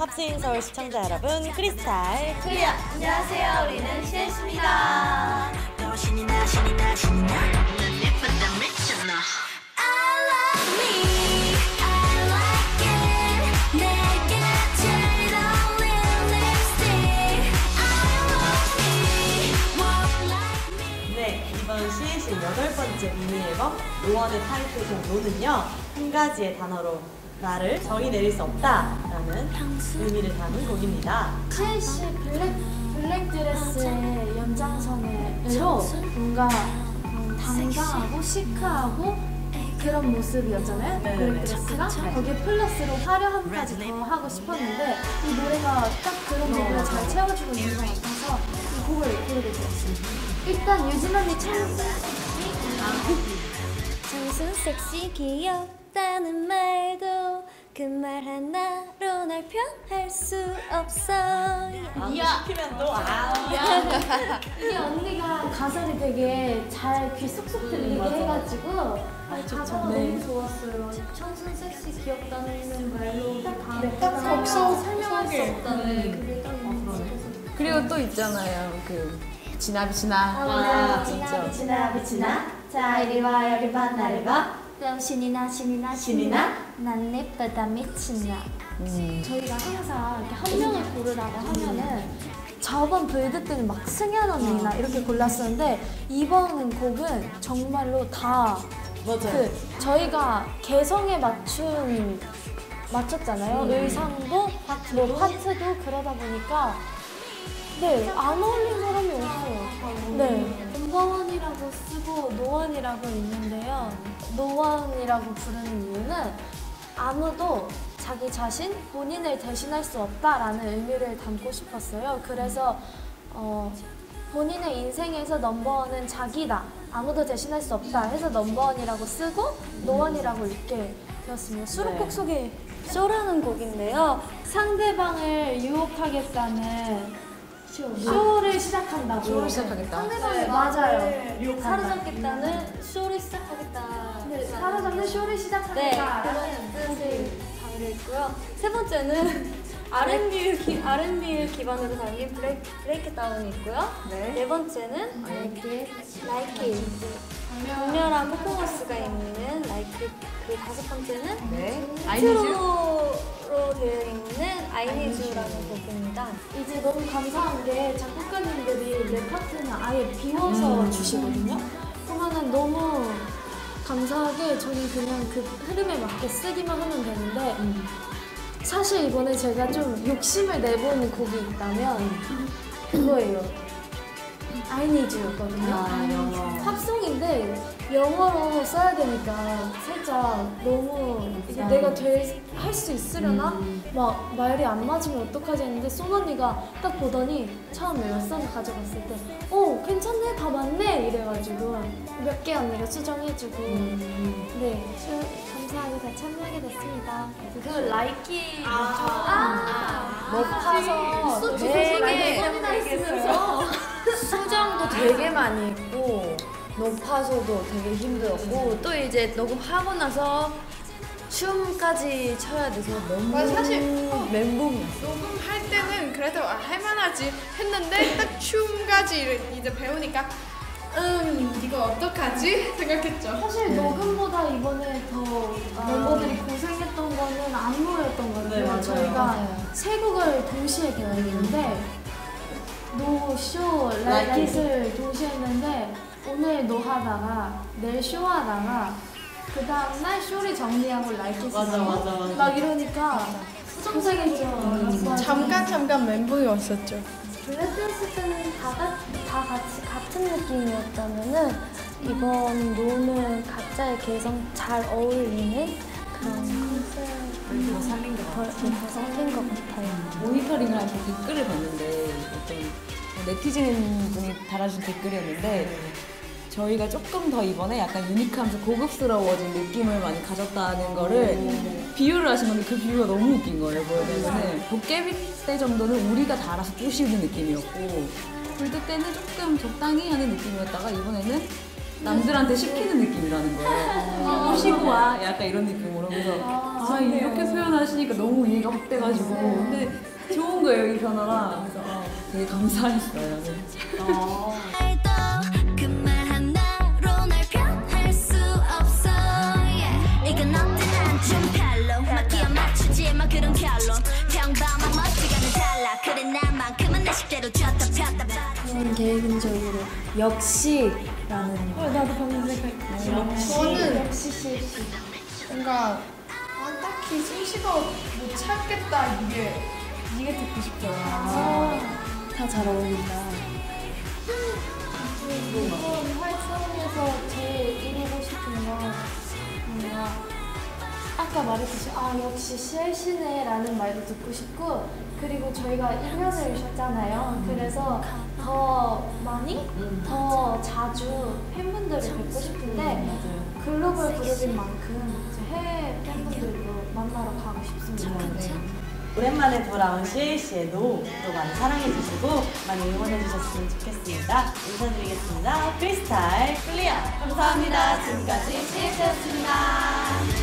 Pops in Seoul 시청자 여러분, Crystal Clear. 안녕하세요. 우리는 me. 네, 여덟 번째 미니 앨범 No One의 타이틀곡 No는요 한 가지의 단어로 나를 정의 내릴 수 없다라는 의미를 담은 곡입니다. 저희 Black Black Dress의 연장선으로 뭔가 음, 당당하고 시크하고 그런 모습이었잖아요. 네, Black 네. Dress가 거기에 플러스로 화려함까지 더 하고 싶었는데 이 노래가 딱 그런 부분을 잘 채워주고 있는 것 같아서 이 곡을 고르게 되었습니다. 일단 유진 언니 참 청순 섹시 귀엽다는 말도 그 말 하나로 날 표현할 수 없어 아, 시키면 또 아, 이게 언니가 가사를 되게 잘 귀 쏙쏙 들리게 맞아. 해가지고 가사가 네. 너무 좋았어요. 청순 섹시 귀엽다는 말로 다 네, 딱 없이 설명할 수. 없다는 그게 딱 좋아서. 그리고 또 있잖아요. 그 지나비 지나. 아, 지나 지나 비치나 자 이리 와 여기 봐 나를 봐 그럼 신이 나 신이 나 신이 나 난 예쁘다 미친나 음. 저희가 항상 이렇게 한 명을 고르라고 하면은 저번 블드 때는 막 승현 언니나 이렇게 골랐었는데 이번 곡은 정말로 다 맞아요. 그 저희가 개성에 맞춘 맞췄잖아요. 음. 의상도 뭐 파트도 그러다 보니까 네 안 어울린 사람이 없어요. 네 넘버원이라고 쓰고 no one이라고 읽는데요. no one이라고 부르는 이유는 아무도 자기 자신 본인을 대신할 수 없다라는 의미를 담고 싶었어요. 그래서 어, 본인의 인생에서 넘버원은 자기다. 아무도 대신할 수 없다. 해서 넘버원이라고 쓰고 no one이라고 읽게 되었습니다. 수록곡 네. 소개. Show라는 곡인데요. 상대방을 유혹하겠다는 쇼를 시작한다고. 쇼를 시작하겠다. 네, 맞아요. 사로잡겠다는 쇼를 시작하겠다. 네, 사로잡는 쇼를 시작하겠다. 그런 뜻을 담겨 있고요. 세 번째는 R&B 기, R&B 기반으로 담긴 브레이크, 브레이크 다운이 있고요. 네. 번째는 Like It. 강렬한 퍼포먼스가 있는 그 다섯 번째는 네. 트로로 되어 있는 You라는 곡입니다. 이제 너무 감사한 게 작곡가님들이 내 파트는 아예 비워서 주시거든요. 그러면은 너무 감사하게 저는 그냥 그 흐름에 맞게 쓰기만 하면 되는데 사실 이번에 제가 좀 욕심을 내본 곡이 있다면 그거예요. I need you거든요. 아, 영어. 팝송인데 영어로 써야 되니까 살짝 너무 이게 내가 할수 있으려나? 막 말이 안 맞으면 어떡하지 했는데 송 언니가 딱 보더니 처음에 웨스턴 가져갔을 때 어, 괜찮네, 다 맞네 이래가지고 몇 개 언니가 수정해주고 네, 수- 감사하게 다 참여하게 됐습니다. 그 라이키 아, 높아서 되게 수정도 되게 많이 했고 높아서도 되게 힘들었고 또 이제 녹음하고 나서 춤까지 춰야 돼서 너무 맞아, 사실, 멘붕이었어. 녹음할 때는 그래도 아, 할만하지 했는데 딱 춤까지 이제 배우니까 음 이거 어떡하지 생각했죠. 사실 녹음보다 이번에 더 멤버들이 고생했던 거는 안무였던 것 같아요. 네, 맞아요. 저희가 맞아요. 세 곡을 동시에 배웠는데 No, Show, Like It. Like It을 동시에 했는데 오늘 No 하다가 내일 쇼 하다가 그 다음날 Show를 정리하고 Like It을 맞아, 하고 맞아, 맞아. 막 이러니까 고생했죠. 잠깐 잠깐 멘붕이 왔었죠. 블랙댄스 때는 다, 가, 다 같이 같은 느낌이었다면은 이번 노는 각자의 개성 잘 어울리는 그런 컨셉 을더 살린 것 같아요. 모니터링을 할 때 댓글을 봤는데 어떤 네티즌 분이 달아준 댓글이었는데 저희가 조금 더 이번에 약간 유니크하면서 고급스러워진 느낌을 많이 가졌다는 거를 비유를 하신 건데 그 비유가 너무 웃긴 거예요 뭐냐면은 도깨비 때 정도는 우리가 달아서 부시는 느낌이었고 골드 때는 조금 적당히 하는 느낌이었다가 이번에는 남들한테 시키는 느낌이라는 거예요. 쉬고 와 약간 이런 느낌으로. 그래서 아, 이렇게 표현하시니까 너무 의미가 확 돼가지고. 근데 좋은 거예요 이 변화가. 그래서 아, 되게 감사했어요. 네. 어, 저는 개인적으로 역시 라는 어, 나도 방금 생각했어. 저는 역시 실시. 뭔가 아 딱히 승시가 못 찾겠다 이게 이게 듣고 싶잖아. 다 잘 어울린다. 이번 활동에서 제일 이루고 싶은 건 뭔가 아까 말했듯이 아 역시 CLC네 라는 말도 듣고 싶고 그리고 저희가 1년을 쉬었잖아요. 그래서 더 많이 더 자주 팬분들을 뵙고 싶은데 글로벌 그룹인 만큼 이제 해외 팬분들도 만나러 가고 싶습니다. 오랜만에 돌아온 CLC의 No, 또 많이 사랑해주시고 많이 응원해주셨으면 좋겠습니다. 인사드리겠습니다. Crystal Clear. 감사합니다. 지금까지 CLC였습니다.